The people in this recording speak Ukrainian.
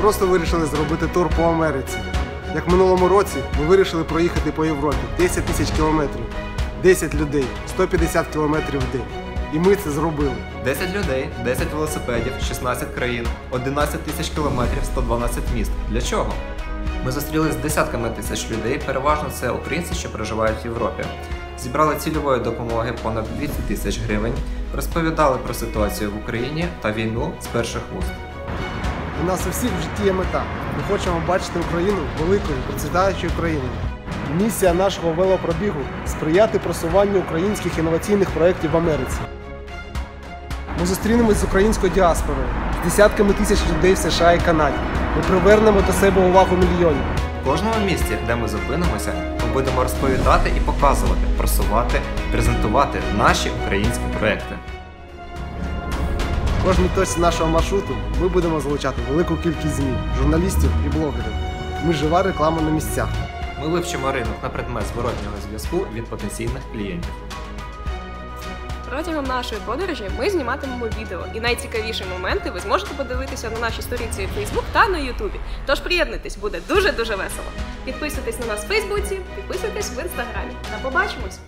просто вирішили зробити тур по Америці. Як в минулому році ми вирішили проїхати по Європі 10 тисяч кілометрів, 10 людей, 150 кілометрів в день. І ми це зробили. 10 людей, 10 велосипедів, 16 країн, 11 тисяч кілометрів, 112 міст. Для чого? Ми зустрілися з десятками тисяч людей, переважно це українці, що проживають в Європі. Зібрали цільової допомоги понад 200 тисяч гривень, розповідали про ситуацію в Україні та війну з перших вуст. У нас у всіх в житті є мета. Ми хочемо бачити Україну великою, процвітаючою країною. Місія нашого велопробігу сприяти просуванню українських інноваційних проєктів в Америці. Ми зустрінемось з українською діаспорою, з десятками тисяч людей в США і Канаді. Ми привернемо до себе увагу мільйонів. В кожному місті, де ми зупинимося, ми будемо розповідати і показувати, просувати, презентувати наші українські проекти. Кожній точці нашого маршруту ми будемо залучати велику кількість ЗМІ, журналістів і блогерів. Ми жива реклама на місцях. Ми вивчимо ринок на предмет зворотнього зв'язку від потенційних клієнтів. Протягом нашої подорожі ми зніматимемо відео, і найцікавіші моменти ви зможете подивитися на нашій сторінці в Facebook та на YouTube. Тож приєднуйтесь, буде дуже дуже весело. Підписуйтесь на нас в Фейсбуці, підписуйтесь в інстаграмі. Та побачимось!